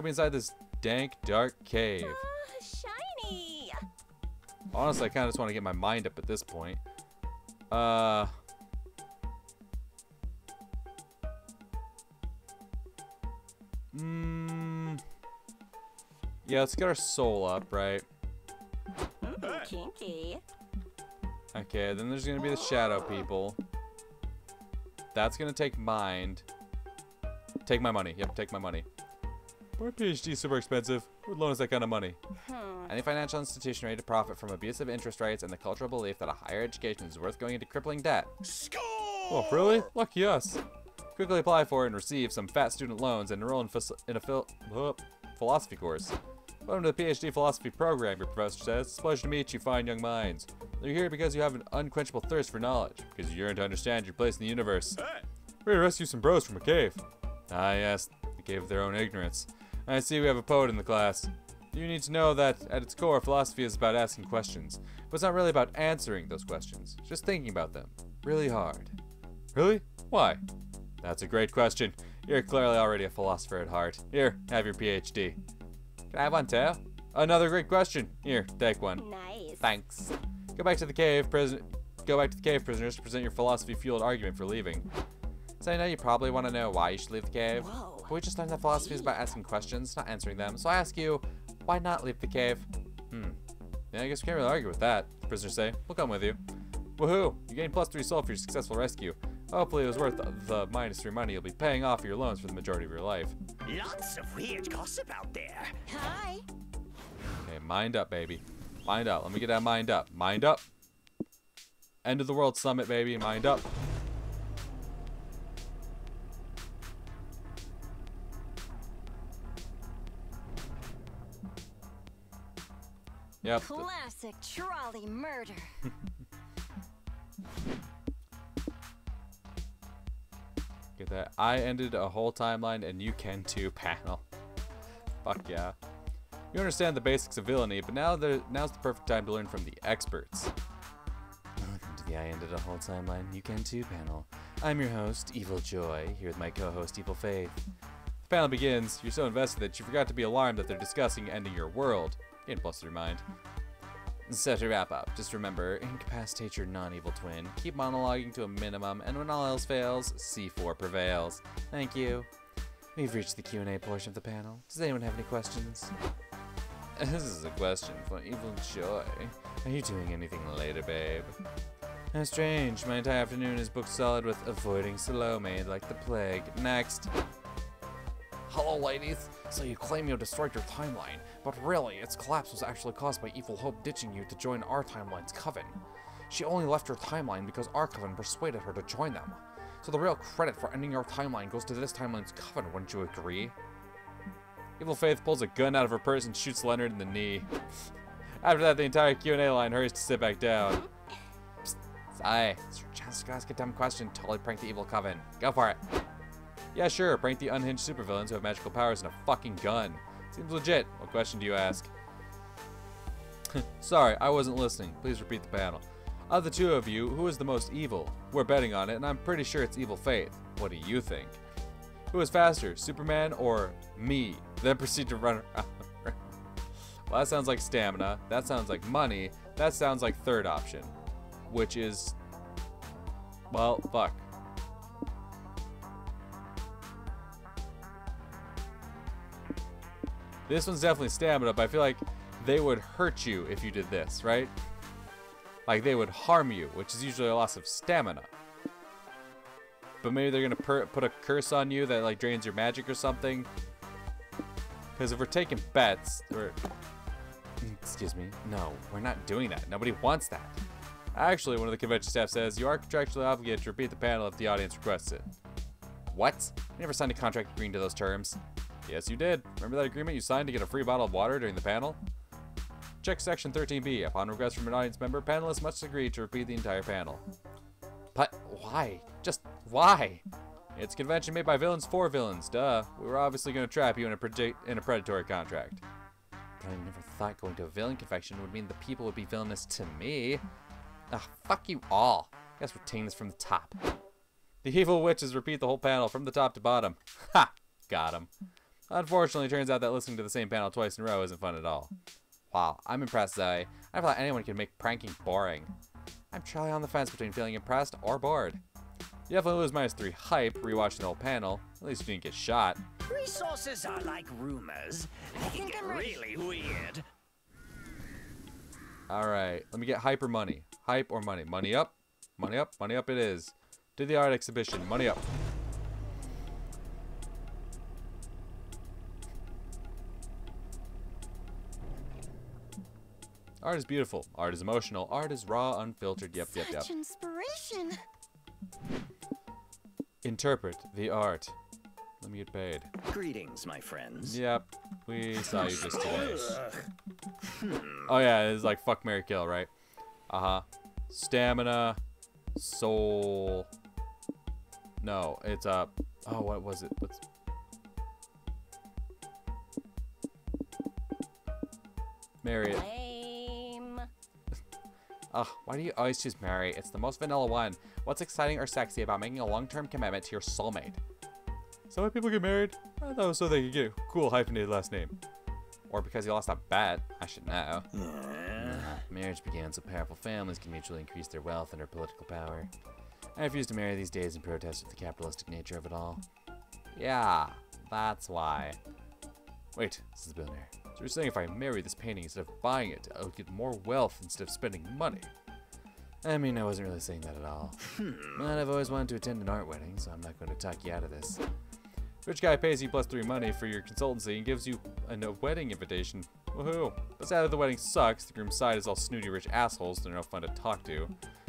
We inside this dank, dark cave? Ah, shiny. Honestly, I kind of just want to get my mind up at this point. Uh... Mmm... Yeah, let's get our soul up, right? Mm, kinky. Okay, then there's gonna be the shadow people. That's gonna take mind. Take my money. Yep, take my money. My PhD is super expensive. Who would loan us that kind of money? Hmm. Any financial institution ready to profit from abusive interest rates and the cultural belief that a higher education is worth going into crippling debt. Score! Oh, really? Lucky us. Quickly apply for and receive some fat student loans and enroll in, in a phil- uh, philosophy course. Welcome to the PhD philosophy program, your professor says. It's a pleasure to meet you, fine young minds. You're here because you have an unquenchable thirst for knowledge, because you yearn to understand your place in the universe. Hey! We're here to rescue some bros from a cave. Ah, yes, the cave of their own ignorance. I see we have a poet in the class. You need to know that, at its core, philosophy is about asking questions. But it's not really about answering those questions, just thinking about them. Really hard. Really? Why? That's a great question. You're clearly already a philosopher at heart. Here, have your PhD. Can I have one too? Another great question. Here, take one. Nice. Thanks. Go back to the cave, prison. Go back to the cave, prisoners, to present your philosophy-fueled argument for leaving. So I know you probably want to know why you should leave the cave. Whoa. But we just learned that philosophy is about asking questions, not answering them. So I ask you, why not leave the cave? Hmm. Yeah, I guess we can't really argue with that. The prisoners say, we'll come with you. Woohoo! You gain plus three soul for your successful rescue. Hopefully it was worth the, the minus three money you'll be paying off your loans for the majority of your life. Lots of weird gossip out there. Hi. Okay, mind up, baby. Mind up. Let me get that mind up. Mind up. End of the world summit, baby. Mind up. Yep. Classic trolley murder. Get that. I ended a whole timeline and you can too panel. Fuck yeah. You understand the basics of villainy, but now there, now's the perfect time to learn from the experts. Welcome to the I ended a whole timeline, you can too panel. I'm your host, Evil Joy, here with my co-host, Evil Faith. The panel begins. You're so invested that you forgot to be alarmed that they're discussing ending your world. Plus to your mind. So to wrap up, just remember, incapacitate your non-evil twin, keep monologuing to a minimum, and when all else fails, C4 prevails. Thank you. We've reached the Q&A portion of the panel. Does anyone have any questions? This is a question for Evil Joy. Are you doing anything later, babe? How strange. My entire afternoon is booked solid with avoiding Salome like the plague. Next. Hello, ladies. So you claim you destroyed your timeline, but really, its collapse was actually caused by Evil Hope ditching you to join our timeline's coven. She only left your timeline because our coven persuaded her to join them. So the real credit for ending your timeline goes to this timeline's coven, wouldn't you agree? Evil Faith pulls a gun out of her purse and shoots Leonard in the knee. After that, the entire Q&A line hurries to sit back down. Psst, Sigh, it's your chance to ask a dumb question. Totally prank the evil coven. Go for it. Yeah, sure, prank the unhinged supervillains who have magical powers and a fucking gun. Seems legit. What question do you ask? Sorry, I wasn't listening. Please repeat the panel. Of the two of you, who is the most evil? We're betting on it, and I'm pretty sure it's Evil Faith. What do you think? Who is faster, Superman or me? Then proceed to run around. well, that sounds like stamina. That sounds like money. That sounds like third option. Which is... Well, fuck. This one's definitely stamina, but I feel like they would hurt you if you did this, right? Like they would harm you, which is usually a loss of stamina. But maybe they're gonna put a curse on you that like drains your magic or something. Because if we're taking bets, or excuse me, no, we're not doing that. Nobody wants that. Actually, one of the convention staff says you are contractually obligated to repeat the panel if the audience requests it. What? I never signed a contract agreeing to those terms. Yes, you did. Remember that agreement you signed to get a free bottle of water during the panel? Check section 13B. Upon request from an audience member, panelists must agree to repeat the entire panel. But why? Just why? It's convention made by villains for villains. Duh. We were obviously going to trap you in a, in a predatory contract. But I never thought going to a villain convention would mean the people would be villainous to me. Ah, fuck you all. Guess we're taking this from the top. The evil witches repeat the whole panel from the top to bottom. Ha! Got him. Unfortunately, it turns out that listening to the same panel twice in a row isn't fun at all. Wow, I'm impressed, Zoe. I thought anyone could make pranking boring. I'm truly on the fence between feeling impressed or bored. You definitely lose minus 3 hype rewatching the whole panel. At least you didn't get shot. Resources are like rumors. They can think get I'm really weird. Alright, let me get hype or money. Hype or money. Money up. Money up. Money up it is. To the art exhibition. Money up. Art is beautiful. Art is emotional. Art is raw, unfiltered. Yep, yep, yep. Such inspiration. Interpret the art. Let me get paid. Greetings, my friends. Yep, we saw you just today. Oh yeah, it's like fuck Mary Kill, right? Uh huh. Stamina, soul. No, it's uh. Oh, what was it? What's Mary? Lame. Ugh, why do you always choose Mary? It's the most vanilla one. What's exciting or sexy about making a long-term commitment to your soulmate? So why people get married? Uh, I thought it was so they could get a cool hyphenated last name. Or because you lost a bet. I should know. Marriage began so powerful families can mutually increase their wealth and their political power. I refuse to marry these days in protest of the capitalistic nature of it all. Yeah, that's why. Wait, this is billionaire. So you're saying if I marry this painting instead of buying it, I'll get more wealth instead of spending money? I mean, I wasn't really saying that at all. But I've always wanted to attend an art wedding, so I'm not going to talk you out of this. Rich guy pays you plus three money for your consultancy and gives you a no wedding invitation. Woohoo! But sadly, the wedding sucks. The groom's side is all snooty rich assholes. They're no fun to talk to.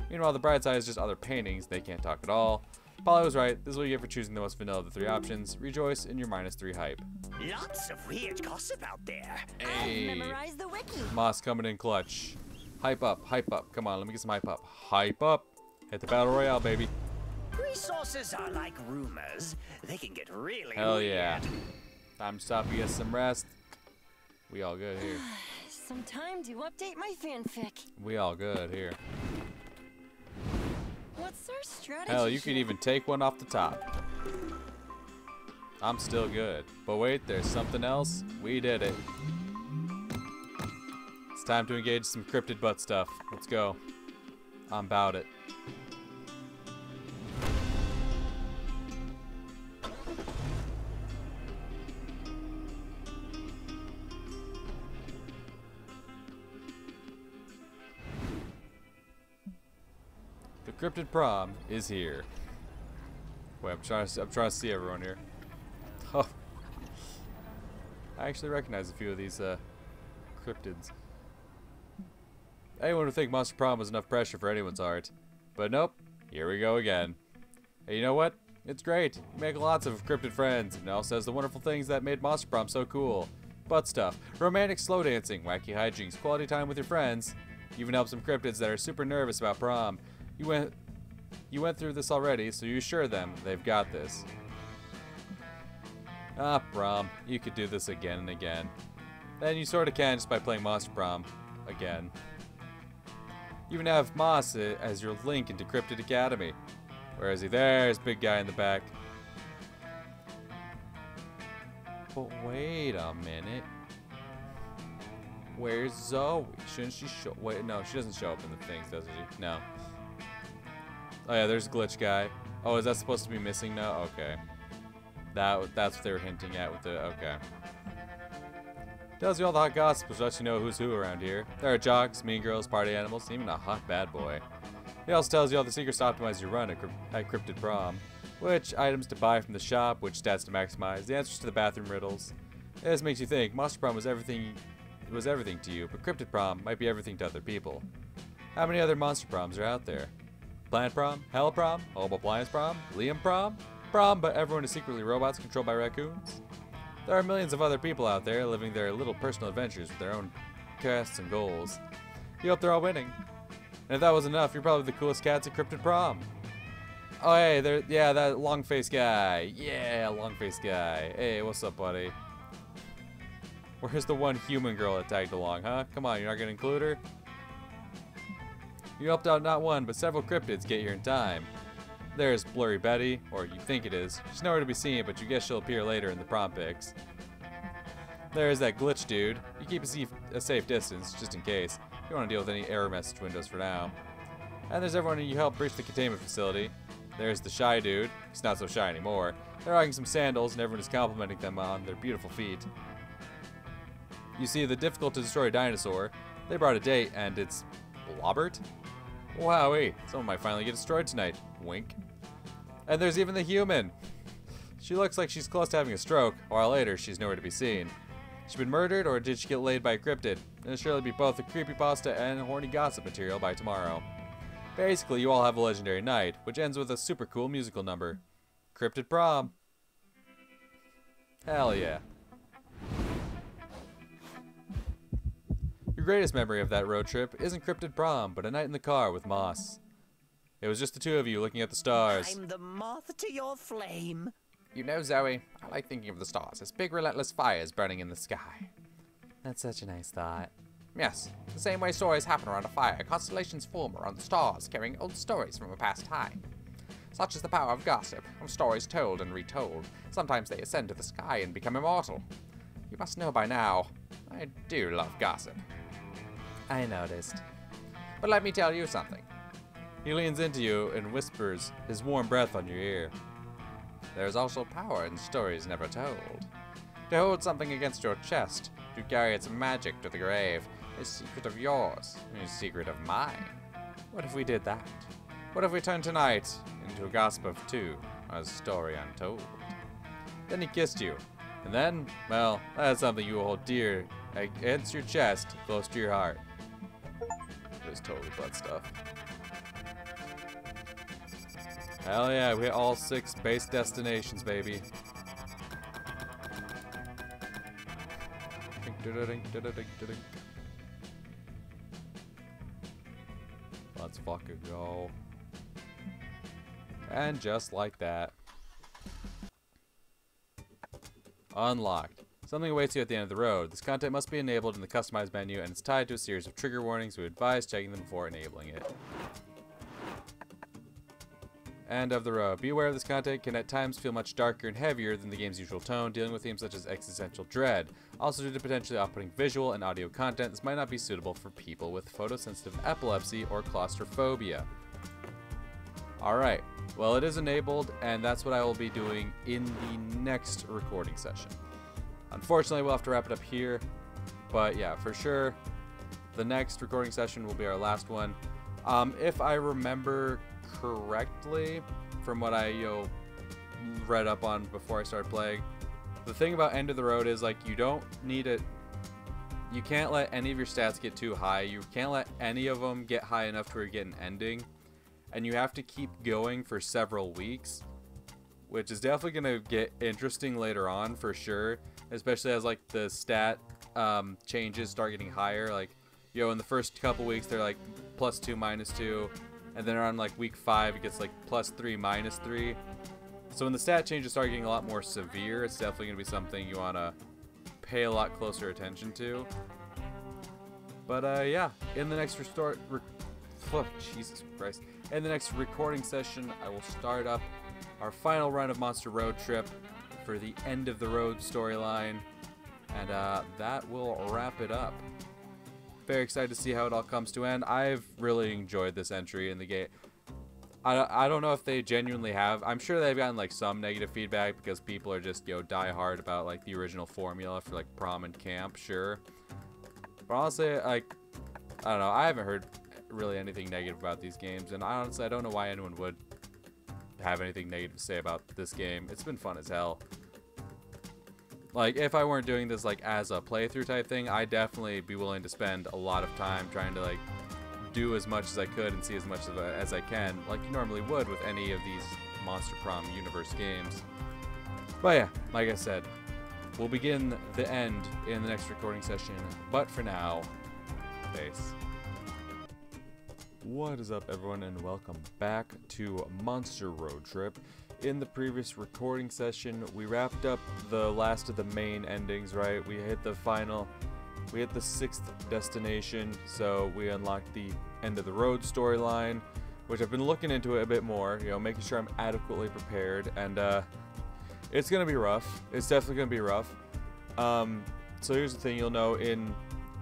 Meanwhile, the bride's side is just other paintings. They can't talk at all. Polly was right. This is what you get for choosing the most vanilla of the three options. Rejoice in your minus three hype. Lots of weird gossip out there. Hey. I've memorized the wiki. Moss coming in clutch. Hype up, hype up. Come on, let me get some hype up. Hype up. Hit the battle royale, baby. Resources are like rumors. They can get really Hell weird. yeah. Time to stop and get some rest. We all good here. Some time to update my fanfic. We all good here. What's our strategy? Hell, you could even take one off the top. I'm still good. But wait, there's something else. We did it. It's time to engage some cryptid butt stuff. Let's go. I'm about it. Cryptid prom is here. Wait, I'm trying to I'm trying to see everyone here. Oh. I actually recognize a few of these uh, cryptids. Anyone would think Monster Prom was enough pressure for anyone's art. But nope, here we go again. Hey, you know what? It's great. You make lots of cryptid friends, and also has the wonderful things that made Monster Prom so cool. Butt stuff, romantic slow dancing, wacky hijinks, quality time with your friends. Even help some cryptids that are super nervous about prom. You went you went through this already, so you assure them they've got this. Ah, Brom, you could do this again and again. Then you sorta can just by playing Monster Prom again. You even have Moss as your link into Cryptid Academy. Where is he? There's big guy in the back. But wait a minute. Where's Zoe? Shouldn't she show? Wait, no, she doesn't show up in the things, does she? No. Oh yeah, there's Glitch guy. Oh, is that supposed to be missing now? Okay. That that's what they were hinting at with the okay. Tells you all the hot gossip, which lets you know who's who around here. There are jocks, mean girls, party animals, even a hot bad boy. He also tells you all the secrets to optimize your run at, at Cryptid Prom, which items to buy from the shop, which stats to maximize, the answers to the bathroom riddles. This makes you think Monster Prom was everything was everything to you, but Cryptid Prom might be everything to other people. How many other Monster Proms are out there? Plant Prom, Hell Prom, Home Appliance Prom, Liam Prom, Prom, but everyone is secretly robots controlled by raccoons. There are millions of other people out there living their little personal adventures with their own quests and goals. You hope they're all winning. And if that was enough, you're probably the coolest cats at Cryptid Prom. Oh, hey, there, yeah, that long face guy. Yeah, long face guy. Hey, what's up, buddy? Where's the one human girl that tagged along, huh? Come on, you're not gonna include her? You helped out not one, but several cryptids get here in time. There's Blurry Betty, or you think it is. She's nowhere to be seen, but you guess she'll appear later in the prom pics. There's that glitch dude. You keep a safe, a safe distance, just in case. You don't want to deal with any error message windows for now. And there's everyone you help breach the containment facility. There's the shy dude. He's not so shy anymore. They're rocking some sandals, and everyone is complimenting them on their beautiful feet. You see the difficult to destroy dinosaur. They brought a date, and it's Blobbert? Wowee, someone might finally get destroyed tonight. Wink. And there's even the human. She looks like she's close to having a stroke. A while later, she's nowhere to be seen. She been murdered, or did she get laid by a cryptid? It'll surely be both a creepypasta and horny gossip material by tomorrow. Basically, you all have a legendary night, which ends with a super cool musical number. Cryptid Prom. Hell yeah. Your greatest memory of that road trip isn't Cryptid Prom, but a night in the car with Moss. It was just the two of you looking at the stars. I'm the moth to your flame. You know, Zoe, I like thinking of the stars as big, relentless fires burning in the sky. That's such a nice thought. Yes, the same way stories happen around a fire, constellations form around the stars, carrying old stories from a past time. Such is the power of gossip, of stories told and retold. Sometimes they ascend to the sky and become immortal. You must know by now, I do love gossip. I noticed. But let me tell you something. He leans into you and whispers his warm breath on your ear. There is also power in stories never told. To hold something against your chest, to carry its magic to the grave, a secret of yours, a secret of mine. What if we did that? What if we turned tonight into a gossip of two, a story untold? Then he kissed you, and then, well, that's something you will hold dear against your chest, close to your heart. Totally butt stuff. Hell yeah, we hit all six base destinations, baby. Let's fucking go. And just like that. Unlocked. Something awaits you at the end of the road. This content must be enabled in the customized menu and it's tied to a series of trigger warnings. We advise checking them before enabling it. End of the road. Be aware of this content can at times feel much darker and heavier than the game's usual tone, dealing with themes such as existential dread. Also due to potentially off-putting visual and audio content, this might not be suitable for people with photosensitive epilepsy or claustrophobia. Alright, well it is enabled and that's what I will be doing in the next recording session. Unfortunately, we'll have to wrap it up here, but yeah, for sure, the next recording session will be our last one. Um, if I remember correctly from what I you know read up on before I started playing. The thing about End of the Road is like you don't need it. You can't let any of your stats get too high. You can't let any of them get high enough to where you get an ending, and you have to keep going for several weeks, which is definitely gonna get interesting later on for sure. Especially as like the stat um, changes start getting higher. Like, yo, know, in the first couple weeks they're like plus two, minus two and then around like week five, it gets like plus three, minus three. So when the stat changes start getting a lot more severe, it's definitely to be something you want to pay a lot closer attention to. But uh, yeah, in the next restore, re oh, Jesus Christ, in the next recording session, I will start up our final run of Monster Road Trip for the end of the road storyline, and uh, that will wrap it up very excited to see how it all comes to end. I've really enjoyed this entry in the game. I, I don't know if they genuinely have. I'm sure they've gotten like some negative feedback because people are just you know die hard about like the original formula for like prom and camp, sure. But honestly, like I don't know. I haven't heard really anything negative about these games, and honestly, I don't know why anyone would have anything negative to say about this game. It's been fun as hell. Like, if I weren't doing this, like, as a playthrough type thing, I'd definitely be willing to spend a lot of time trying to, like, do as much as I could and see as much of a, as I can, like you normally would with any of these Monster Prom universe games. But yeah, like I said, we'll begin the end in the next recording session. But for now, peace. What is up, everyone, and welcome back to Monster Road Trip. In the previous recording session, we wrapped up the last of the main endings, right? We hit the final, we hit the sixth destination, so we unlocked the end of the road storyline, which I've been looking into it a bit more, you know, making sure I'm adequately prepared, and uh, it's gonna be rough. It's definitely gonna be rough. Um, so here's the thing you'll know in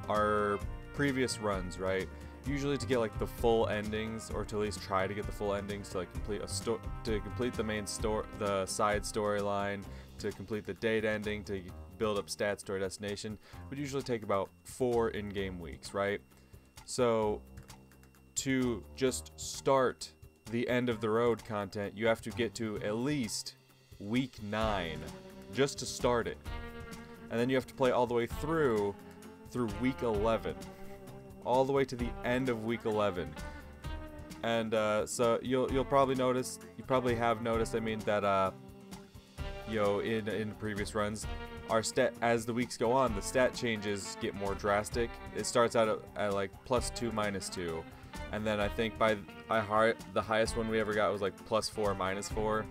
our previous runs, right? Usually to get like the full endings, or to at least try to get the full endings to like complete a sto- to complete the main store, the side storyline, to complete the date ending, to build up stats to our destination, would usually take about four in-game weeks, right? So to just start the end of the road content, you have to get to at least week nine just to start it. And then you have to play all the way through through week 11. All the way to the end of week 11. And uh, so you'll you'll probably notice you probably have noticed I mean that uh you know in in previous runs our stat as the weeks go on the stat changes get more drastic. It starts out at, at like plus 2 minus 2 and then I think by I heart the highest one we ever got was like plus 4 minus 4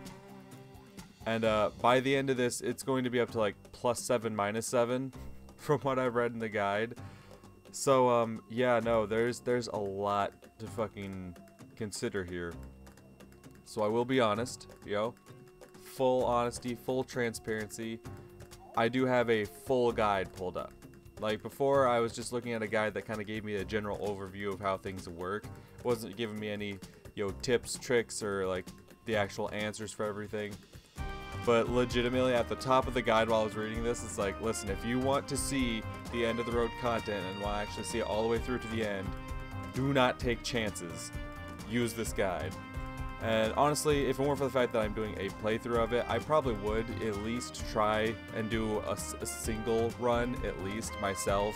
and uh, by the end of this, it's going to be up to like plus seven, minus seven, from what I've read in the guide. So um, yeah, no, there's there's a lot to fucking consider here. So I will be honest, yo, full honesty, full transparency. I do have a full guide pulled up. Like before, I was just looking at a guide that kind of gave me a general overview of how things work. It wasn't giving me any, yo, tips, tricks, or like the actual answers for everything but legitimately at the top of the guide while I was reading this, it's like, listen, if you want to see the end of the road content and want to actually see it all the way through to the end, do not take chances. Use this guide. And honestly, if it weren't for the fact that I'm doing a playthrough of it, I probably would at least try and do a, a single run, at least myself,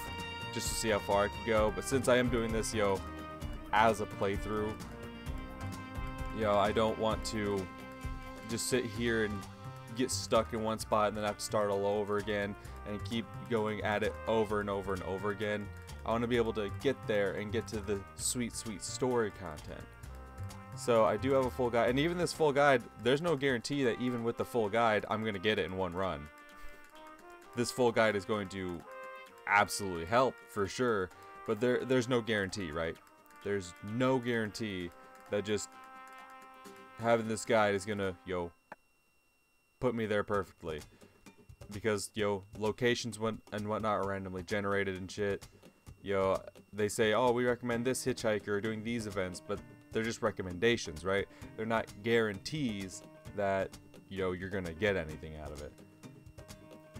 just to see how far I could go. But since I am doing this, yo, as a playthrough, yo, I don't want to just sit here and get stuck in one spot and then have to start all over again and keep going at it over and over and over again. I want to be able to get there and get to the sweet, sweet story content. So I do have a full guide, and even this full guide, there's no guarantee that even with the full guide, I'm going to get it in one run. This full guide is going to absolutely help for sure, but there there's no guarantee, right? There's no guarantee that just having this guide is going to, yo, put me there perfectly. Because, yo, locations went and whatnot are randomly generated and shit. Yo, they say, oh, we recommend this hitchhiker doing these events, but they're just recommendations, right? They're not guarantees that, yo, you're gonna get anything out of it.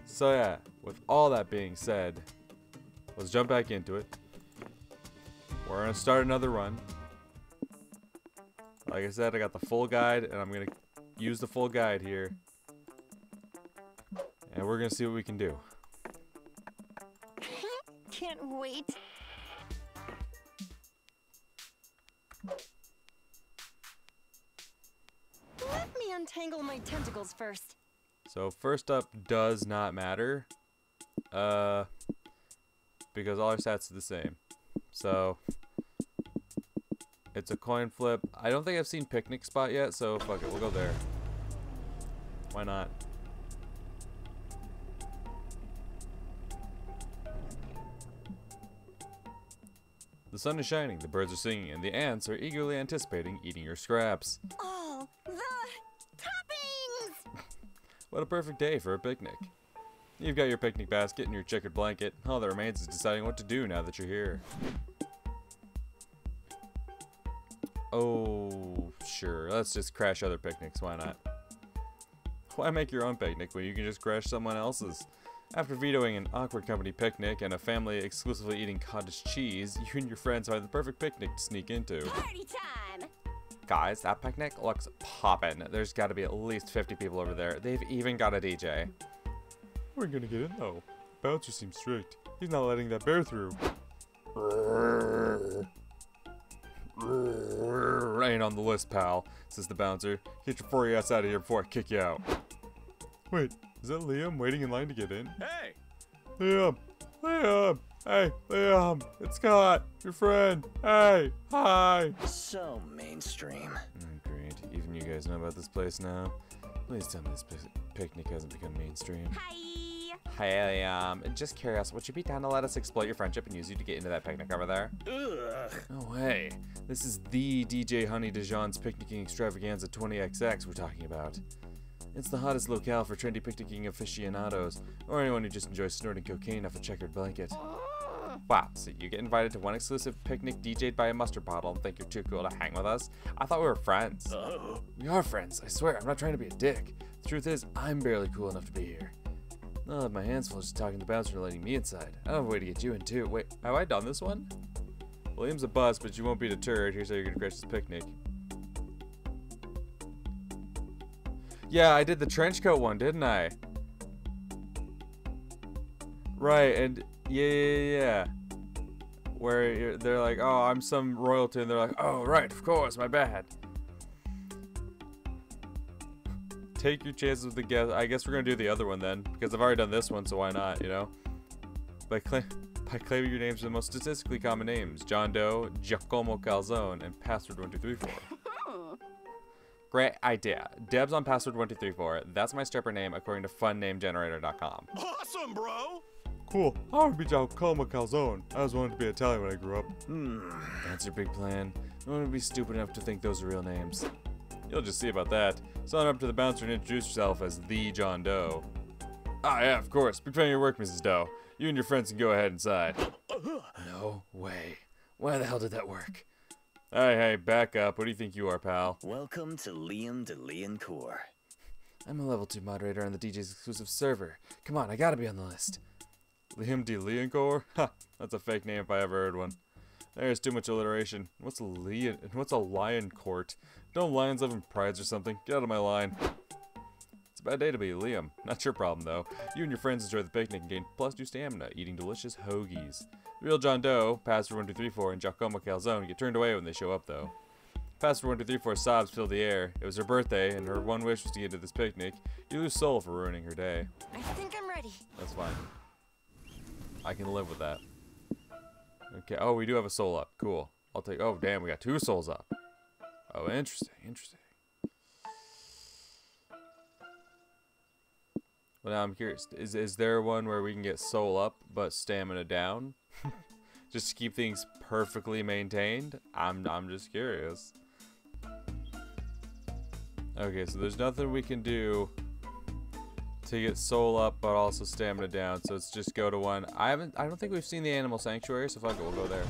So yeah, with all that being said, let's jump back into it. We're gonna start another run. Like I said, I got the full guide, and I'm gonna use the full guide here. And we're gonna see what we can do. Can't wait. Let me untangle my tentacles first. So first up does not matter. Uh because all our stats are the same. So it's a coin flip. I don't think I've seen picnic spot yet, so fuck it, we'll go there. Why not? The sun is shining, the birds are singing, and the ants are eagerly anticipating eating your scraps. All the toppings! What a perfect day for a picnic. You've got your picnic basket and your checkered blanket. All that remains is deciding what to do now that you're here. Oh, sure. Let's just crash other picnics. Why not? Why make your own picnic when you can just crash someone else's? After vetoing an awkward company picnic and a family exclusively eating cottage cheese, you and your friends find the perfect picnic to sneak into. Party time! Guys, that picnic looks poppin'. There's got to be at least 50 people over there. They've even got a DJ. We're gonna get in though. Bouncer seems strict. He's not letting that bear through. Ain't on the list, pal, says the bouncer. Get your furry ass out of here before I kick you out. Wait, is that Liam waiting in line to get in? Hey! Liam! Liam! Hey, Liam! It's Scott, your friend. Hey, hi! So mainstream. Oh, great. Even you guys know about this place now? Please tell me this pic- picnic hasn't become mainstream. Hi! Hey, um, just curious, would you be down to let us exploit your friendship and use you to get into that picnic over there? Ugh. No way. This is the DJ Honey Dijon's picnicking extravaganza 20XX we're talking about. It's the hottest locale for trendy picnicking aficionados, or anyone who just enjoys snorting cocaine off a checkered blanket. Wow, so you get invited to one exclusive picnic DJ'd by a mustard bottle and think you're too cool to hang with us? I thought we were friends. We are friends, I swear, I'm not trying to be a dick. The truth is, I'm barely cool enough to be here. I'll have my hands full just talking to the bouncer and letting me inside. I don't have a way to get you in too. Wait, have I done this one? William's a bust, but you won't be deterred. Here's how you're gonna crash this picnic. Yeah, I did the trench coat one, didn't I? Right, and yeah, yeah, yeah. Where they're like, oh, I'm some royalty, and they're like, oh, right, of course, my bad. Take your chances with the guess. I guess we're gonna do the other one then, because I've already done this one, so why not, you know? By, cla- by claiming your names are the most statistically common names John Doe, Giacomo Calzone, and Password 1234. Great idea. Debs on Password 1234. That's my stripper name according to funnamegenerator.com. Awesome, bro! Cool. I want to be Giacomo Calzone. I always wanted to be Italian when I grew up. Hmm. That's your big plan. You want to be stupid enough to think those are real names. You'll just see about that. Sign up to the bouncer and introduce yourself as the John Doe. Ah, yeah, of course. Big fan of your work, Mrs. Doe. You and your friends can go ahead inside. No way. Why the hell did that work? Hey, hey, back up. What do you think you are, pal? Welcome to Liam de Lioncourt. I'm a level 2 moderator on the DJ's exclusive server. Come on, I gotta be on the list. Liam D. Leoncore? Ha, that's a fake name if I ever heard one. There's too much alliteration. What's a lion? What's a lion court? Don't lions live in prides or something? Get out of my line. It's a bad day to be Liam. Not your problem though. You and your friends enjoy the picnic and gain plus two stamina, eating delicious hoagies. Real John Doe, Password 1234, and Giacomo Calzone get turned away when they show up though. Password 1234 sobs fill the air. It was her birthday, and her one wish was to get to this picnic. You lose soul for ruining her day. I think I'm ready. That's fine. I can live with that. Okay. Oh, we do have a soul up. Cool. I'll take. Oh, damn. We got two souls up. Oh, interesting. Interesting. Well, now I'm curious. Is is there one where we can get soul up but stamina down, just to keep things perfectly maintained? I'm I'm just curious. Okay, so there's nothing we can do to get soul up but also stamina down so it's just go to one i haven't i don't think we've seen the animal sanctuary so fuck it we'll go there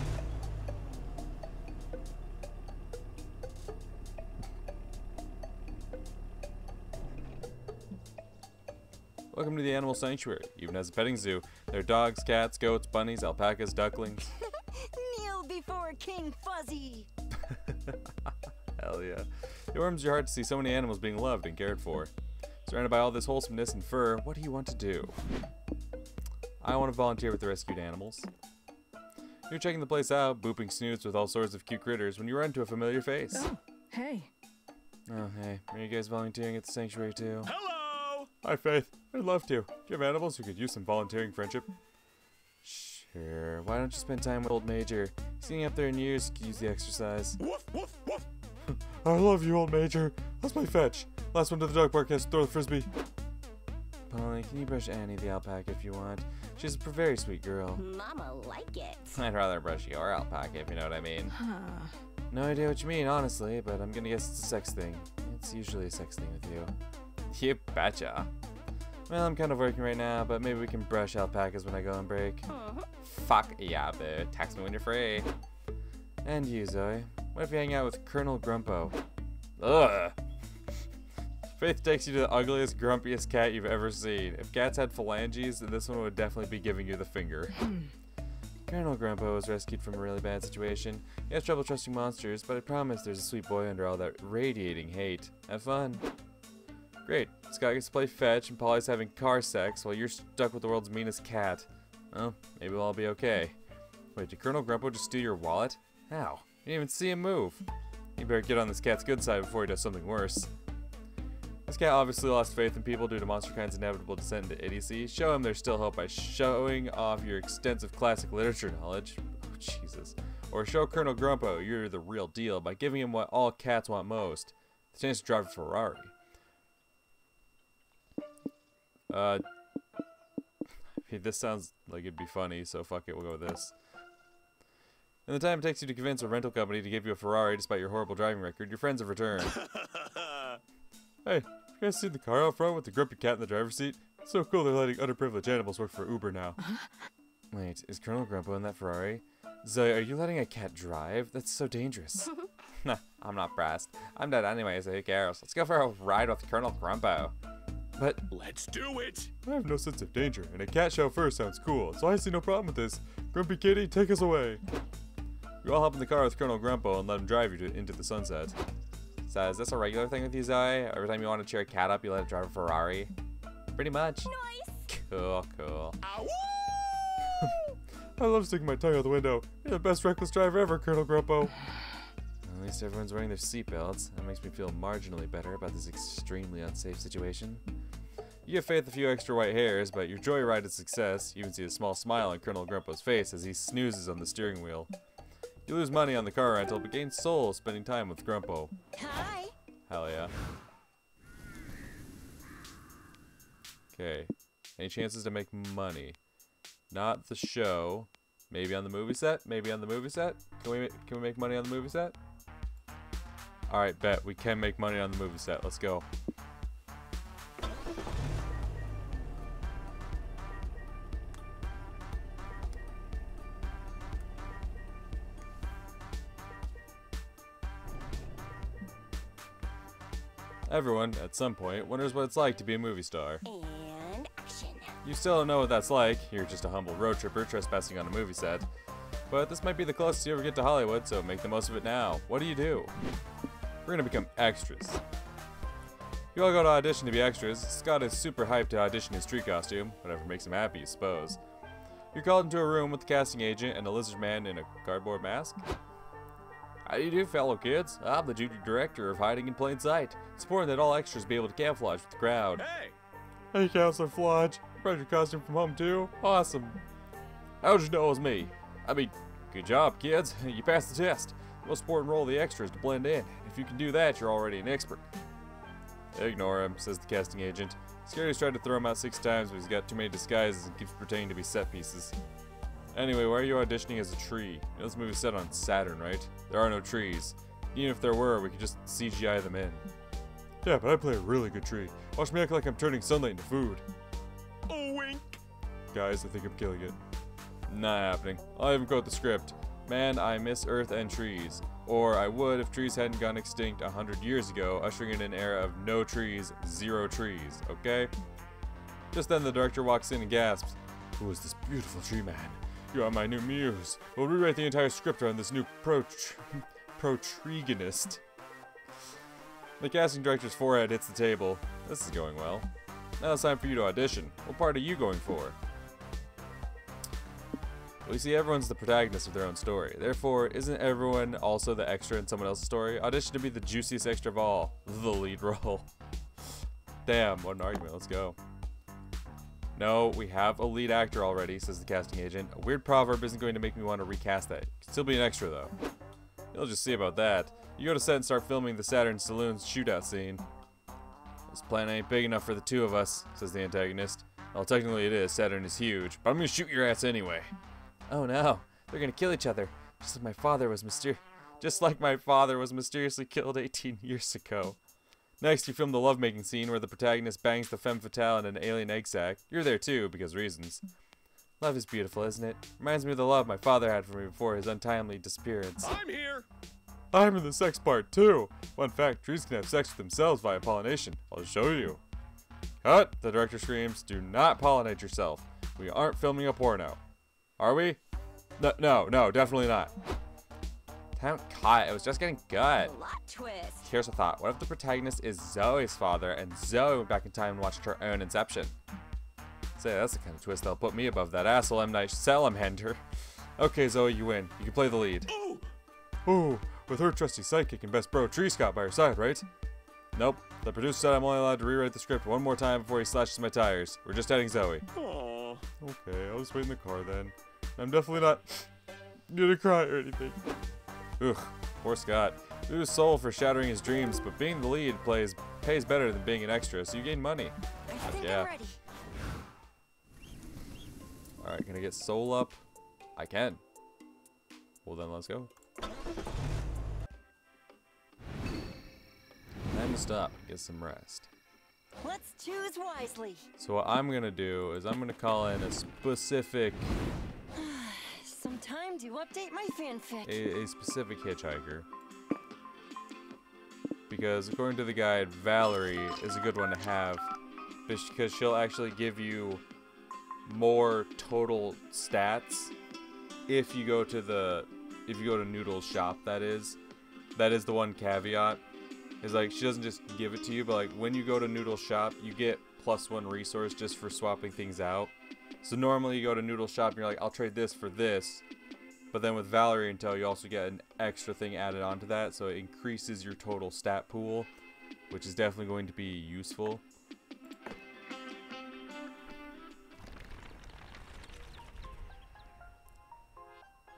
welcome to the animal sanctuary even as a petting zoo there are dogs cats goats bunnies alpacas ducklings Kneel before King Fuzzy. Hell yeah. It warms your heart to see so many animals being loved and cared for. Surrounded by all this wholesomeness and fur, what do you want to do? I want to volunteer with the rescued animals. You're checking the place out, booping snoots with all sorts of cute critters when you run into a familiar face. Oh, hey. Oh, hey. Are you guys volunteering at the sanctuary too? Hello! Hi, Faith. I'd love to. Do you have animals who could use some volunteering friendship? Sure. Why don't you spend time with old Major? He's getting up there in years, could use the exercise. Woof, woof, woof! I love you, old Major. That's my fetch. Last one to the dog park has to throw the frisbee. Polly, can you brush Annie the alpaca if you want? She's a very sweet girl. Mama like it. I'd rather brush your alpaca if you know what I mean. Huh. No idea what you mean, honestly, but I'm gonna guess it's a sex thing. It's usually a sex thing with you. You betcha. Well, I'm kind of working right now, but maybe we can brush alpacas when I go on break. Uh-huh. Fuck yeah, boo. Text me when you're free. And you, Zoe. What if you hang out with Colonel Grumpo? Ugh. Faith takes you to the ugliest, grumpiest cat you've ever seen. If cats had phalanges, then this one would definitely be giving you the finger. Hmm. Colonel Grumpo was rescued from a really bad situation. He has trouble trusting monsters, but I promise there's a sweet boy under all that radiating hate. Have fun. Great. Scott gets to play fetch, and Polly's having car sex while you're stuck with the world's meanest cat. Well, maybe we'll all be okay. Wait, did Colonel Grumpo just steal your wallet? How? You didn't even see him move. You better get on this cat's good side before he does something worse. This cat obviously lost faith in people due to MonsterKind's inevitable descent into idiocy. Show him there's still hope by showing off your extensive classic literature knowledge. Oh, Jesus. Or show Colonel Grumpo you're the real deal by giving him what all cats want most the chance to drive a Ferrari. Uh, this sounds like it'd be funny, so fuck it, we'll go with this. In the time it takes you to convince a rental company to give you a Ferrari despite your horrible driving record, your friends have returned. hey, You guys seen the car out front with the grumpy cat in the driver's seat? It's so cool they're letting underprivileged animals work for Uber now. Wait, is Colonel Grumpo in that Ferrari? Zoe, are you letting a cat drive? That's so dangerous. nah, I'm not pressed. I'm dead anyway, so who cares? Let's go for a ride with Colonel Grumpo. But Let's do it. I have no sense of danger, and a cat chauffeur sounds cool, so I see no problem with this. Grumpy Kitty, take us away. You all hop in the car with Colonel Grumpo and let him drive you to, into the sunset. So is this a regular thing with you, Zoe? Every time you want to cheer a cat up, you let it drive a Ferrari? Pretty much. Nice. Cool, cool. I love sticking my tongue out the window. You're the best reckless driver ever, Colonel Grumpo. At least everyone's wearing their seatbelts. That makes me feel marginally better about this extremely unsafe situation. You give Faith a few extra white hairs, but your joyride is a success. You even see a small smile on Colonel Grumpo's face as he snoozes on the steering wheel. You lose money on the car rental, but gain soul spending time with Grumpo. Hi. Hell yeah. Okay. Any chances to make money? Not the show. Maybe on the movie set? Maybe on the movie set? Can we can we make money on the movie set? All right, bet we can make money on the movie set. Let's go. Everyone, at some point, wonders what it's like to be a movie star. And action. You still don't know what that's like. You're just a humble road tripper trespassing on a movie set. But this might be the closest you ever get to Hollywood, so make the most of it now. What do you do? We're gonna become extras. You all go to audition to be extras. Scott is super hyped to audition his tree costume, whatever makes him happy, I suppose. You're called into a room with the casting agent and a lizard man in a cardboard mask. How do you do, fellow kids? I'm the junior director of Hiding in Plain Sight. It's important that all extras be able to camouflage with the crowd. Hey! Hey, Counselor Flodge. Brought your costume from home too? Awesome. How'd you know it was me? I mean, good job, kids. You passed the test. The most important role of the extra is to blend in. If you can do that, you're already an expert. Ignore him, says the casting agent. Scary's tried to throw him out six times, but he's got too many disguises and keeps pretending to be set pieces. Anyway, why are you auditioning as a tree? You know, this movie's set on Saturn, right? There are no trees. Even if there were, we could just CGI them in. Yeah, but I play a really good tree. Watch me act like I'm turning sunlight into food. Oh, wink! Guys, I think I'm killing it. Not happening. I'll even quote the script. Man, I miss Earth and trees. Or I would if trees hadn't gone extinct a hundred years ago, ushering in an era of no trees, zero trees, okay? Just then the director walks in and gasps, Who is this beautiful tree man? You are my new muse. We'll rewrite the entire script around this new pro protrigonist. The casting director's forehead hits the table. This is going well. Now it's time for you to audition. What part are you going for? You see, everyone's the protagonist of their own story. Therefore, isn't everyone also the extra in someone else's story? Audition to be the juiciest extra of all, the lead role. Damn, what an argument. Let's go. No, we have a lead actor already, says the casting agent. A weird proverb isn't going to make me want to recast that. Could still be an extra, though. You'll just see about that. You go to set and start filming the Saturn Saloon's shootout scene. This plan ain't big enough for the two of us, says the antagonist. Well, technically it is. Saturn is huge, but I'm gonna shoot your ass anyway. Oh no, they're gonna kill each other, just like my father was myster- just like my father was mysteriously killed 18 years ago. Next, you film the lovemaking scene where the protagonist bangs the femme fatale in an alien egg sac. You're there too, because reasons. Love is beautiful, isn't it? Reminds me of the love my father had for me before his untimely disappearance. I'm here! I'm in the sex part too. Fun fact, trees can have sex with themselves via pollination. I'll show you. Cut! The director screams, do not pollinate yourself. We aren't filming a porno. Are we? No, no, no, definitely not. Don't cut, it was just getting good. Plot twist. Here's a thought. What if the protagonist is Zoe's father and Zoe went back in time and watched her own Inception? Say, that's the kind of twist that'll put me above that asshole M. Night Salamhander. Okay, Zoe, you win. You can play the lead. Ooh! Ooh, with her trusty sidekick and best bro Tree Scott by her side, right? Nope. The producer said I'm only allowed to rewrite the script one more time before he slashes my tires. We're just adding Zoe. Aw. Okay, I'll just wait in the car then. I'm definitely not gonna cry or anything. Ugh, poor Scott. Lose soul for shattering his dreams, but being the lead plays pays better than being an extra, so you gain money. I think yeah. Alright, can I get soul up? I can. Well then, let's go. Time to stop and get some rest. Let's choose wisely. So what I'm gonna do is I'm gonna call in a specific Some time to update my fanfic. a, a specific hitchhiker. Because according to the guide, Valerie is a good one to have because she'll actually give you more total stats if you go to the if you go to Noodle's shop that is. That is the one caveat. Is like she doesn't just give it to you, but like when you go to Noodle shop, you get plus one resource just for swapping things out. So normally you go to Noodle shop and you're like, I'll trade this for this. But then with Valerie Intel, you also get an extra thing added onto that, so it increases your total stat pool, which is definitely going to be useful.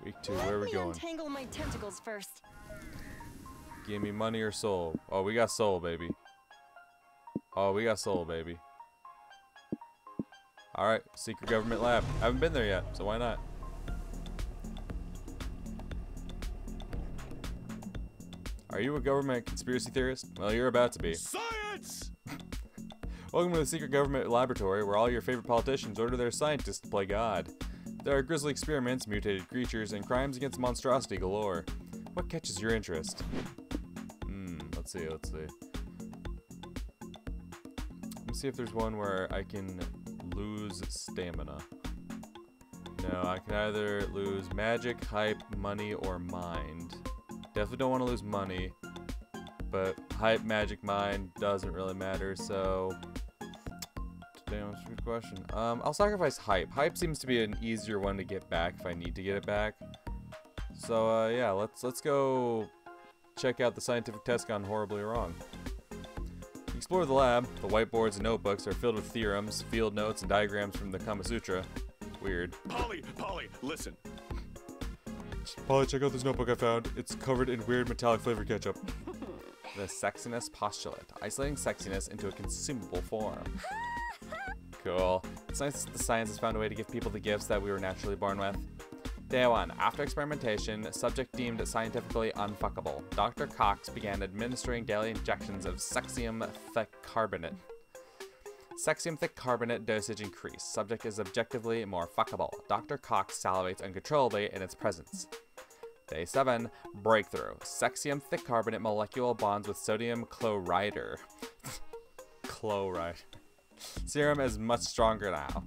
Week two, where are Let we going? untangle my tentacles first. Give me money or soul. Oh, we got soul, baby. Oh, we got soul, baby. Alright, secret government lab. I haven't been there yet, so why not? Are you a government conspiracy theorist? Well, you're about to be. Science! Welcome to the secret government laboratory where all your favorite politicians order their scientists to play God. There are grisly experiments, mutated creatures, and crimes against monstrosity galore. What catches your interest? Let's see, let's see. Let me see if there's one where I can lose stamina. No, I can either lose magic, hype, money, or mind. Definitely don't want to lose money. But hype, magic, mind doesn't really matter, so Damn, that's a good question. Um, I'll sacrifice hype. Hype seems to be an easier one to get back if I need to get it back. So uh, yeah, let's let's go check out the scientific test gone horribly wrong. Explore the lab. The whiteboards and notebooks are filled with theorems, field notes, and diagrams from the Kama Sutra. Weird. Polly, Polly, listen. Polly, check out this notebook I found. It's covered in weird metallic flavored ketchup. the sexiness postulate, isolating sexiness into a consumable form. Cool. It's nice that the science has found a way to give people the gifts that we were naturally born with. Day 1. After experimentation, subject deemed scientifically unfuckable. Dr. Cox began administering daily injections of sexium thick carbonate. Sexium thick carbonate dosage increased. Subject is objectively more fuckable. Dr. Cox salivates uncontrollably in its presence. Day 7. Breakthrough. Sexium thick carbonate molecular bonds with sodium chloride. chloride. Serum is much stronger now.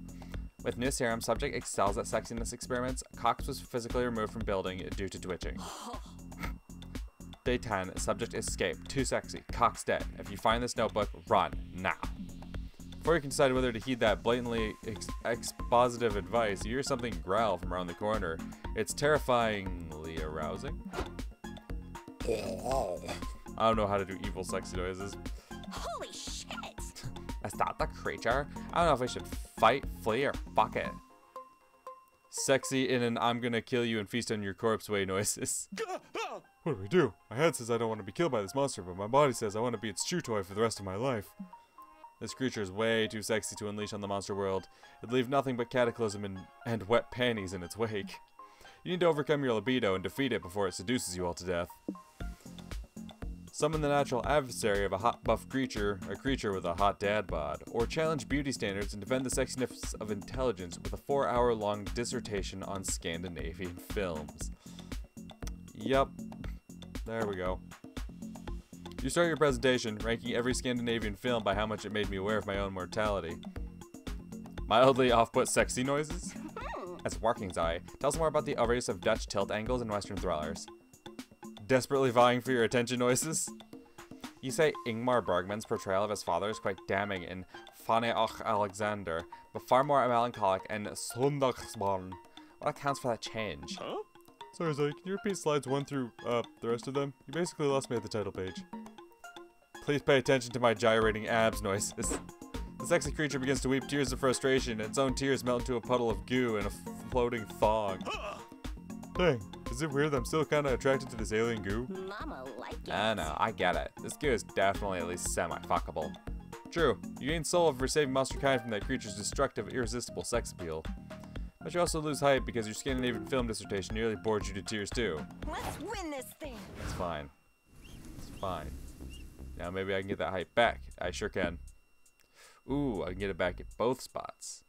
With new serum, subject excels at sexiness experiments. Cox was physically removed from building due to twitching. Day 10, subject escaped. Too sexy. Cox dead. If you find this notebook, run. Now. Before you can decide whether to heed that blatantly ex- expositive advice, you hear something growl from around the corner. It's terrifyingly arousing. I don't know how to do evil sexy noises. Holy shit! Is that the creature? I don't know if I should fight, flee, or fuck it. Sexy in an I'm gonna kill you and feast on your corpse way noises. What do we do? My head says I don't want to be killed by this monster, but my body says I want to be its chew toy for the rest of my life. This creature is way too sexy to unleash on the monster world. It'd leave nothing but cataclysm and, and wet panties in its wake. You need to overcome your libido and defeat it before it seduces you all to death. Summon the natural adversary of a hot buff creature, a creature with a hot dad bod, or challenge beauty standards and defend the sexiness of intelligence with a four hour long dissertation on Scandinavian films. Yup. There we go. You start your presentation, ranking every Scandinavian film by how much it made me aware of my own mortality. Mildly off-put sexy noises? Hmm. That's working, Zoe. Tell us more about the race of Dutch tilt angles and Western thrillers. Desperately vying for your attention noises? You say Ingmar Bergman's portrayal of his father is quite damning in Fanny och Alexander, but far more melancholic in Söndagsbarn. What accounts for that change? Huh? Sorry, Zoe, can you repeat slides 1 through, uh, the rest of them? You basically lost me at the title page. Please pay attention to my gyrating abs noises. The sexy creature begins to weep tears of frustration, and its own tears melt into a puddle of goo and a floating thong. Dang, is it weird that I'm still kinda attracted to this alien goo? Mama like it. I know, I get it. This goo is definitely at least semi-fuckable. True, you gain soul for saving monster kind from that creature's destructive, irresistible sex appeal. But you also lose height because your Scandinavian film dissertation nearly bored you to tears too. Let's win this thing. It's fine. It's fine. Now maybe I can get that height back. I sure can. Ooh, I can get it back at both spots.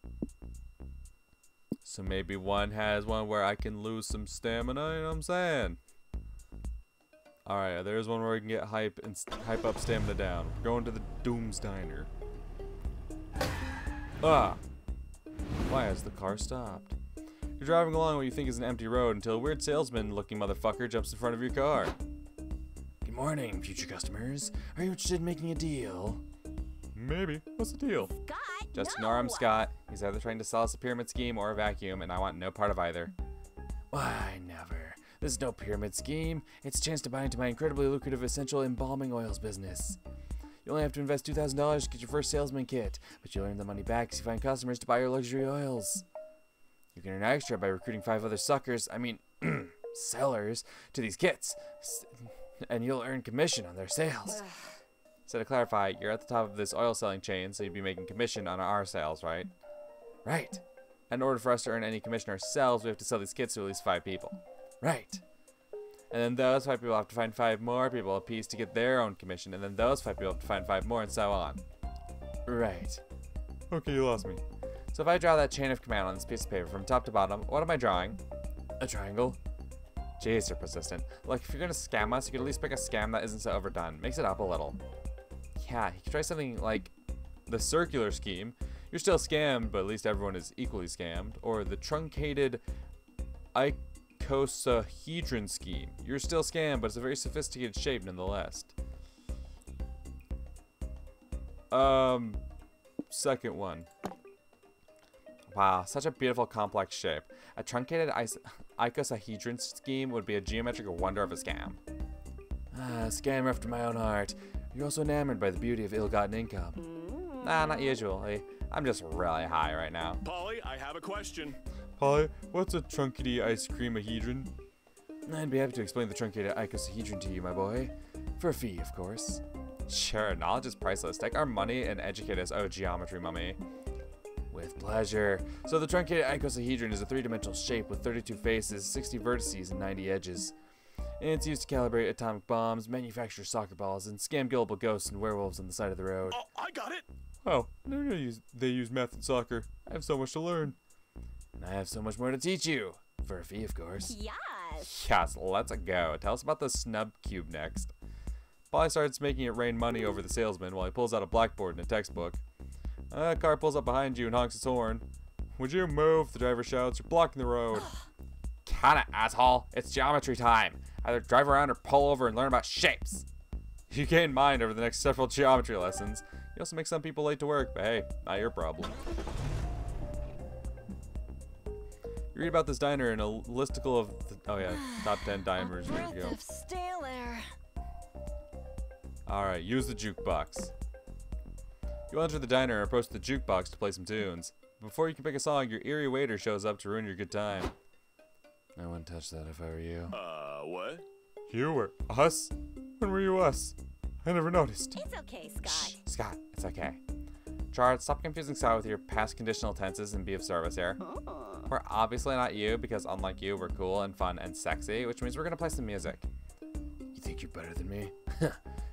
So maybe one has one where I can lose some stamina, you know what I'm saying? Alright, there's one where we can get hype and hype up stamina down. We're going to the Doom's Diner. Ah! Why has the car stopped? You're driving along what you think is an empty road until a weird salesman looking motherfucker jumps in front of your car. Good morning, future customers. Are you interested in making a deal? Maybe. What's the deal? Scott, Just no. ignore him, Scott. He's either trying to sell us a pyramid scheme or a vacuum, and I want no part of either. Why, never. This is no pyramid scheme. It's a chance to buy into my incredibly lucrative essential embalming oils business. You only have to invest $2,000 to get your first salesman kit, but you'll earn the money back as you find customers to buy your luxury oils. You can earn extra by recruiting five other suckers, I mean, sellers, to these kits, and you'll earn commission on their sales. So to clarify, you're at the top of this oil selling chain, so you'd be making commission on our sales, right? Right. In order for us to earn any commission ourselves, we have to sell these kits to at least five people. Right. And then those five people have to find five more people apiece to get their own commission, and then those five people have to find five more, and so on. Right. Okay, you lost me. So if I draw that chain of command on this piece of paper from top to bottom, what am I drawing? A triangle. Jeez, you're persistent. Look, if you're gonna scam us, you could at least pick a scam that isn't so overdone. Makes it up a little. Yeah, you could try something like the circular scheme. You're still scammed, but at least everyone is equally scammed. Or the truncated icosahedron scheme. You're still scammed, but it's a very sophisticated shape nonetheless. Um, second one. Wow, such a beautiful complex shape. A truncated icosahedron scheme would be a geometric wonder of a scam. Ah, scammer after my own heart. You're also enamored by the beauty of ill-gotten income. Mm. Nah, not usually. Eh? I'm just really high right now. Polly, I have a question. Polly, what's a truncated ice creamahedron? I'd be happy to explain the truncated icosahedron to you, my boy. For a fee, of course. Sure, knowledge is priceless. Take our money and educate us, oh geometry mummy. With pleasure. So the truncated icosahedron is a three-dimensional shape with 32 faces, 60 vertices, and 90 edges. And it's used to calibrate atomic bombs, manufacture soccer balls, and scam gullible ghosts and werewolves on the side of the road. Oh, I got it. Oh, never knew use, they use math in soccer. I have so much to learn. And I have so much more to teach you. For a fee, of course. Yes. Yes, let's go. Tell us about the snub cube next. Polly starts making it rain money over the salesman while he pulls out a blackboard and a textbook. A car pulls up behind you and honks its horn. Would you move? The driver shouts. You're blocking the road. Kinda, asshole. It's geometry time. Either drive around or pull over and learn about shapes. You gain mind over the next several geometry lessons. You also make some people late to work, but hey, not your problem. You read about this diner in a listicle of, the, oh yeah, top 10 diners. There Breath you go. of stale air. Alright, use the jukebox. You enter the diner and approach the jukebox to play some tunes. Before you can pick a song, your eerie waiter shows up to ruin your good time. I wouldn't touch that if I were you. Uh, what? You were us? When were you us? I never noticed. It's okay, Scott. Scott, it's okay. Gerard, stop confusing Scott with your past conditional tenses and be of service here. We're obviously not you because unlike you, we're cool and fun and sexy, which means we're gonna play some music. You think you're better than me?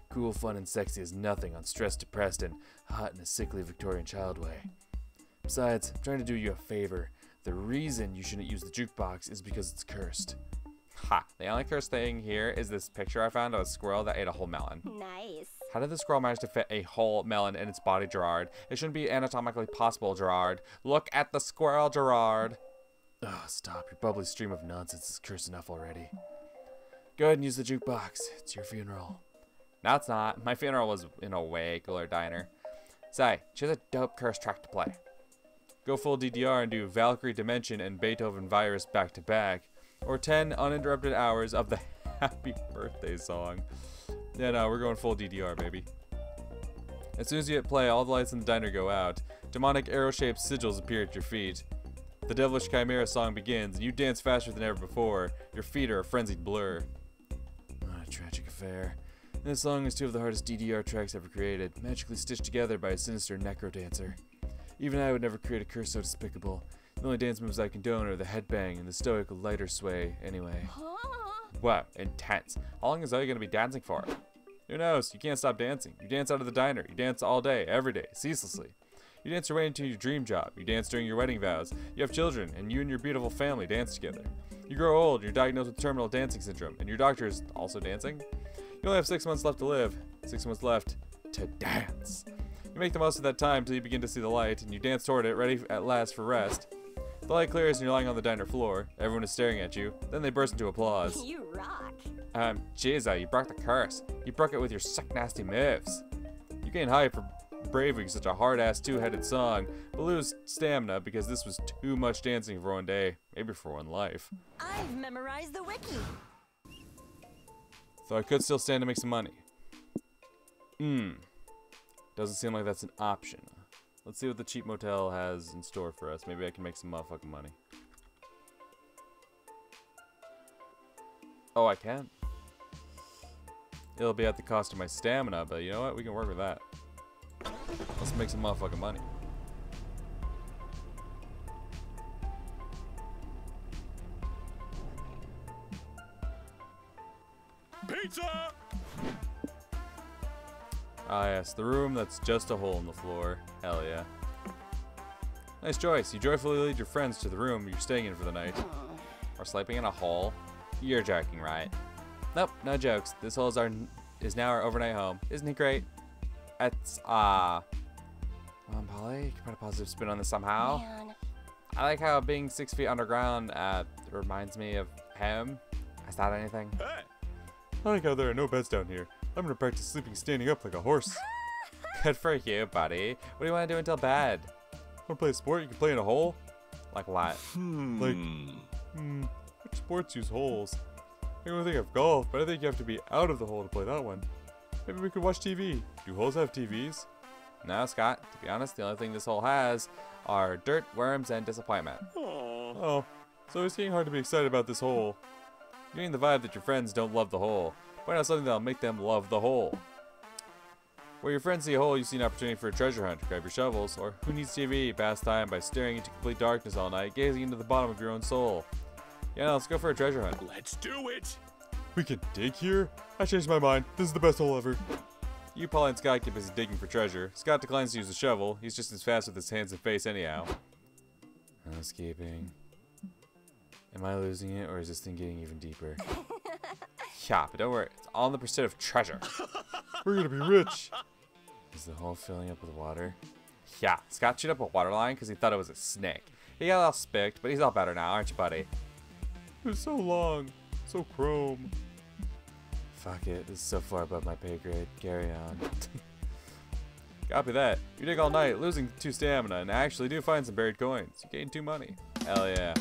cool, fun, and sexy is nothing on stressed, depressed, and hot in a sickly Victorian child way. Besides, I'm trying to do you a favor. The reason you shouldn't use the jukebox is because it's cursed. Ha! The only cursed thing here is this picture I found of a squirrel that ate a whole melon. Nice. How did the squirrel manage to fit a whole melon in its body, Gerard? It shouldn't be anatomically possible, Gerard. Look at the squirrel, Gerard. Oh, stop. Your bubbly stream of nonsense is cursed enough already. Go ahead and use the jukebox. It's your funeral. No, it's not. My funeral was in a way cooler diner. Say, choose a dope curse track to play. Go full DDR and do Valkyrie Dimension and Beethoven Virus back to back. Or 10 uninterrupted hours of the Happy Birthday song. Yeah, no, we're going full DDR, baby. As soon as you hit play, all the lights in the diner go out. Demonic arrow-shaped sigils appear at your feet. The Devilish Chimera song begins, and you dance faster than ever before. Your feet are a frenzied blur. What a tragic affair. This song is two of the hardest DDR tracks ever created, magically stitched together by a sinister necro dancer. Even I would never create a curse so despicable. The only dance moves I condone are the headbang and the stoic lighter sway, anyway. Wow, intense. How long is Zoe gonna be dancing for? Who knows? You can't stop dancing. You dance out of the diner. You dance all day, every day, ceaselessly. You dance your way into your dream job. You dance during your wedding vows. You have children, and you and your beautiful family dance together. You grow old, you're diagnosed with terminal dancing syndrome, and your doctor is also dancing. You only have six months left to live. Six months left to dance. You make the most of that time till you begin to see the light, and you dance toward it, ready at last for rest. The light clears and you're lying on the diner floor. Everyone is staring at you. Then they burst into applause. You rock. Um, Jiza, you broke the curse. You broke it with your sick, nasty moves. You gain hype for braving such a hard-ass two-headed song, but lose stamina because this was too much dancing for one day, maybe for one life. I've memorized the wiki. So I could still stand to make some money. Hmm. Doesn't seem like that's an option. Let's see what the cheap motel has in store for us. Maybe I can make some motherfucking money. Oh, I can. It'll be at the cost of my stamina, but you know what? We can work with that. Let's make some motherfucking money. Ah, yes, the room that's just a hole in the floor. Hell yeah. Nice choice. You joyfully lead your friends to the room you're staying in for the night. Or sleeping in a hole. You're joking, right? Nope, no jokes. This hole is our is now our overnight home. Isn't it great? That's ah. Come on, Polly. You can put a positive spin on this somehow. Man. I like how being six feet underground uh, reminds me of him. Is that anything? Hey! I like how there are no beds down here. I'm gonna practice sleeping standing up like a horse. Good for you, buddy. What do you want to do until bed? Want to play a sport you can play in a hole? Like what? Like, hmm, which sports use holes? I don't think of golf, but I think you have to be out of the hole to play that one. Maybe we could watch TV. Do holes have TVs? No, Scott. To be honest, the only thing this hole has are dirt, worms, and disappointment. Aw. Oh, so it's getting hard to be excited about this hole. You're getting the vibe that your friends don't love the hole. Point out something that'll make them love the hole. Where your friends see a hole, you see an opportunity for a treasure hunt. Grab your shovels, or who needs TV? Pass time by staring into complete darkness all night, gazing into the bottom of your own soul. Yeah, let's go for a treasure hunt. Let's do it! We can dig here? I changed my mind. This is the best hole ever. You, Paul, and Scott get busy digging for treasure. Scott declines to use a shovel. He's just as fast with his hands and face anyhow. Housekeeping. Am I losing it, or is this thing getting even deeper? yeah, but don't worry. It's all in the pursuit of treasure. We're gonna be rich. Is the hole filling up with water? Yeah, Scott chewed up a water line because he thought it was a snake. He got all spicked, but he's all better now, aren't you, buddy? It was so long, so chrome. Fuck it, this is so far above my pay grade. Carry on. Copy that. You dig all night, losing two stamina, and actually do find some buried coins. You gain two money. Hell yeah.